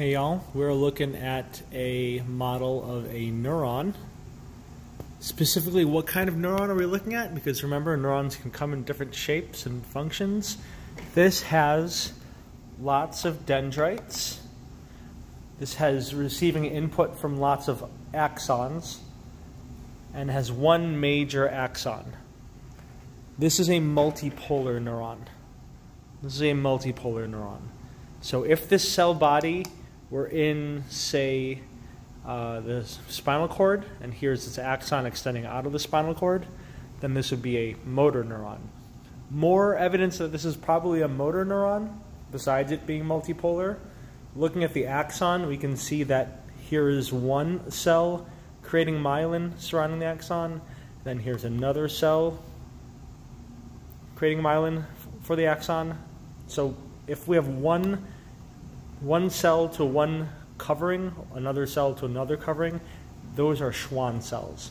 Hey y'all, we're looking at a model of a neuron. Specifically, what kind of neuron are we looking at? Because remember, neurons can come in different shapes and functions. This has lots of dendrites. This has receiving input from lots of axons and has one major axon. This is a multipolar neuron. This is a multipolar neuron. So if this cell body were in, say, uh, the spinal cord, and here's its axon extending out of the spinal cord, then this would be a motor neuron. More evidence that this is probably a motor neuron, besides it being multipolar. Looking at the axon, we can see that here is one cell creating myelin surrounding the axon, then here's another cell creating myelin for the axon. So if we have one one cell to one covering, another cell to another covering, those are Schwann cells.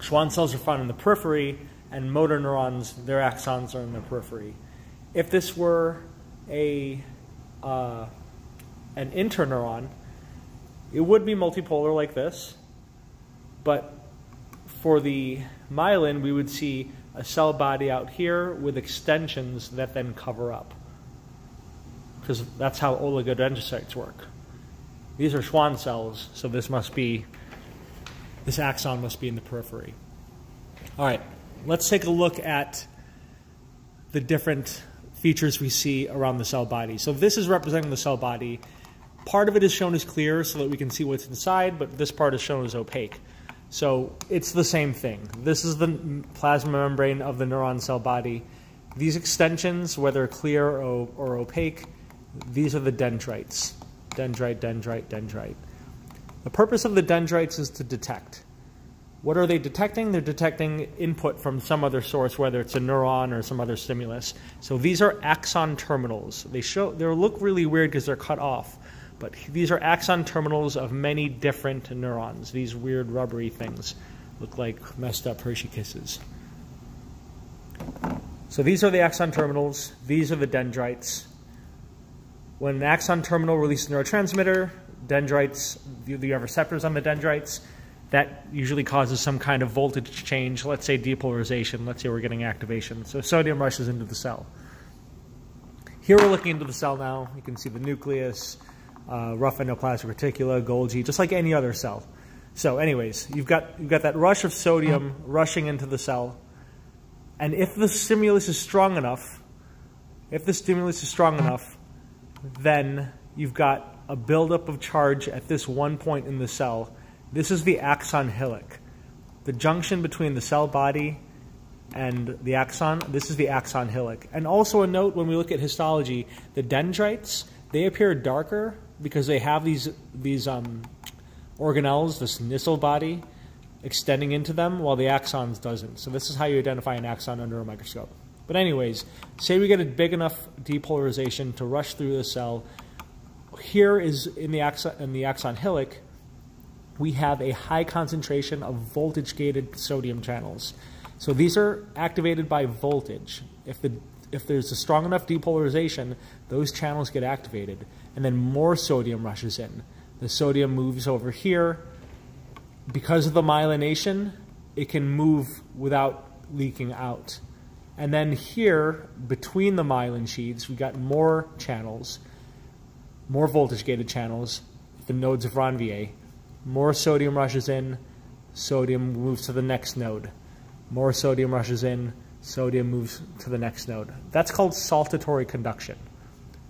Schwann cells are found in the periphery, and motor neurons, their axons are in the periphery. If this were a uh, an interneuron, it would be multipolar like this, but for the myelin, we would see a cell body out here with extensions that then cover up because that's how oligodendrocytes work. These are Schwann cells, so this must be, this axon must be in the periphery. All right, let's take a look at the different features we see around the cell body. So this is representing the cell body. Part of it is shown as clear so that we can see what's inside, but this part is shown as opaque. So it's the same thing. This is the plasma membrane of the neuron cell body. These extensions, whether clear or, or opaque, these are the dendrites. Dendrite, dendrite, dendrite. The purpose of the dendrites is to detect. What are they detecting? They're detecting input from some other source, whether it's a neuron or some other stimulus. So these are axon terminals. They show they look really weird because they're cut off, but these are axon terminals of many different neurons. These weird rubbery things look like messed up Hershey kisses. So these are the axon terminals. These are the dendrites. When an axon terminal releases neurotransmitter, dendrites, you have receptors on the dendrites, that usually causes some kind of voltage change, let's say depolarization, let's say we're getting activation. So sodium rushes into the cell. Here we're looking into the cell now. You can see the nucleus, uh, rough endoplasmic reticula, Golgi, just like any other cell. So anyways, you've got, you've got that rush of sodium rushing into the cell. And if the stimulus is strong enough, if the stimulus is strong enough, then you've got a buildup of charge at this one point in the cell. This is the axon hillock. The junction between the cell body and the axon, this is the axon hillock. And also a note when we look at histology, the dendrites, they appear darker because they have these, these um, organelles, this Nissl body, extending into them, while the axons doesn't. So this is how you identify an axon under a microscope. But anyways, say we get a big enough depolarization to rush through the cell. Here is in the axon, in the axon hillock, we have a high concentration of voltage-gated sodium channels. So these are activated by voltage. If, the, if there's a strong enough depolarization, those channels get activated, and then more sodium rushes in. The sodium moves over here. Because of the myelination, it can move without leaking out. And then here, between the myelin sheaths, we've got more channels, more voltage-gated channels, the nodes of Ranvier. More sodium rushes in, sodium moves to the next node. More sodium rushes in, sodium moves to the next node. That's called saltatory conduction.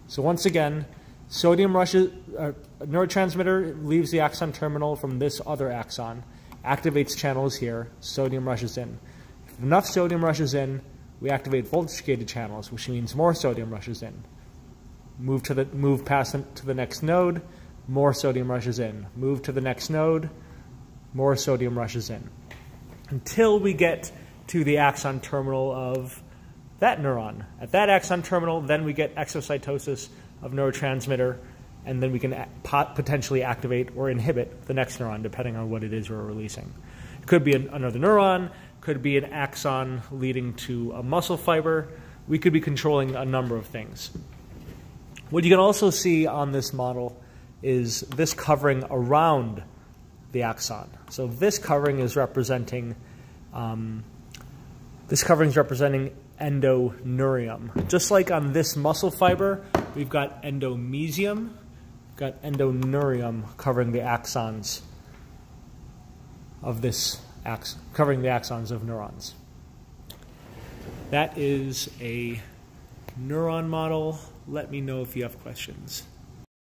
So once again, sodium rushes, uh, neurotransmitter leaves the axon terminal from this other axon, activates channels here, sodium rushes in. If enough sodium rushes in, we activate voltage-gated channels, which means more sodium rushes in. Move to the move past to the next node, more sodium rushes in. Move to the next node, more sodium rushes in. Until we get to the axon terminal of that neuron. At that axon terminal, then we get exocytosis of neurotransmitter, and then we can potentially activate or inhibit the next neuron, depending on what it is we're releasing. It could be an, another neuron, could be an axon leading to a muscle fiber. We could be controlling a number of things. What you can also see on this model is this covering around the axon. So this covering is representing um, this covering is representing endoneurium. Just like on this muscle fiber, we've got endomysium, got endoneurium covering the axons of this ax covering the axons of neurons. That is a neuron model. Let me know if you have questions.